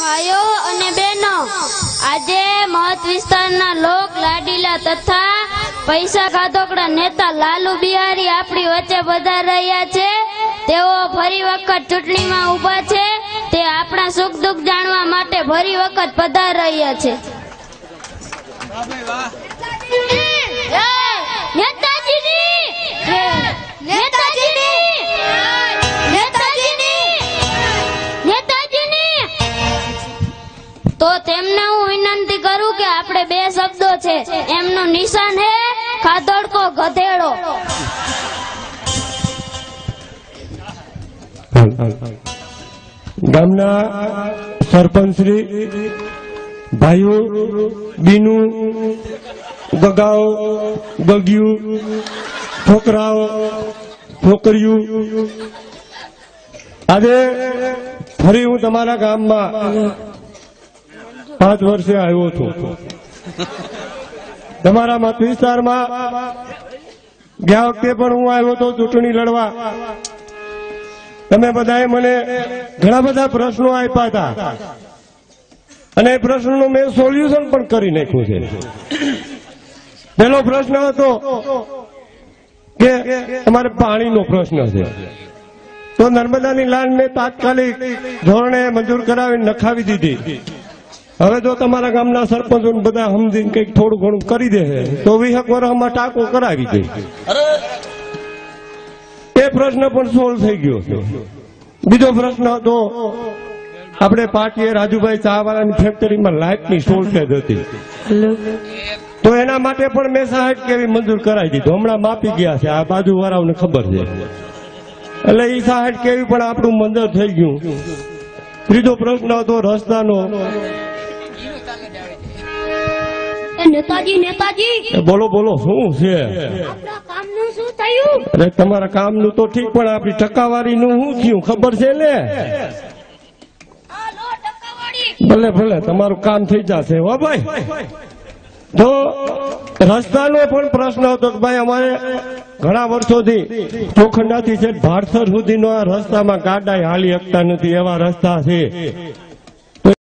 ભાઈઓ અને બહેનો, આજે મહત વિસ્તારના લોક લાડીલા તથા પૈસા ખાધોકડા નેતા લાલુ બિહારી આપણી વચ્ચે પધાર રહ્યા છે. તેઓ ફરી વખત ચૂંટણીમાં ઊભા છે. તે આપણા સુખ દુઃખ જાણવા માટે ફરી વખત પધાર રહ્યા છે. તેમને હું વિનંતી કરું કે આપણે બે શબ્દો છે. એમનું નિશાન હે ખાધોડકો ગધેડો. ગામના સરપંચશ્રી ભાઈઓ, બીનુ, ગગાઓ, ગગિયું છોકરાઓ છોકરીઓ આજે ફરી હું તમારા ગામમાં પાંચ વર્ષે આવ્યો છું. તમારા મત વિસ્તારમાં ગયા વખતે પણ હું આવ્યો હતો ચૂંટણી લડવા. તમે બધાએ મને ઘણા બધા પ્રશ્નો આપ્યા હતા. અને એ પ્રશ્નનું મેં સોલ્યુશન પણ કરી નાખ્યું છે. પહેલો પ્રશ્ન હતો કે તમારે પાણીનો પ્રશ્ન છે. તો નર્મદાની લાઈનને તાત્કાલિક ધોરણે મંજૂર કરાવી નખાવી દીધી. હવે જો તમારા ગામના સરપંચો બધા સમજીને કંઈક થોડું ઘણું કરી દે તો વીસક વર્ષમાં ટાંકો કરાવી દે. એ પ્રશ્ન પણ સોલ્વ થઈ ગયો બીજો પ્રશ્ન હતો આપણે પાટીએ રાજુભાઈ ચાવાળાની ફેક્ટરીમાં લાઇટની શોર્ટેજ હતી. તો એના માટે પણ મેં સાહેબ કેવી મંજૂર કરાવી દીધું. હમણાં માપી ગયા છે આ બાજુ વાળાઓને ખબર છે. એટલે એ સાહેબ કેવી પણ આપણું મંજૂર થઈ ગયું. ત્રીજો પ્રશ્ન હતો રસ્તાનો. નેતાજી નેતાજી. બોલો બોલો શું છે? શું થયું? અરે તમારા કામનું તો ઠીક પણ આપણી ટકાવારીનું શું થયું? ખબર છે ને? લો ભલે ભલે તમારું કામ થઈ જશે હો ભાઈ. તો રસ્તાનો પણ પ્રશ્ન હતો કે ભાઈ અમારે ઘણા વર્ષોથી ચોખંડાથી છે ભારસર સુધીનો આ રસ્તામાં ગાડા હાલી શકતા નથી એવા રસ્તા છે.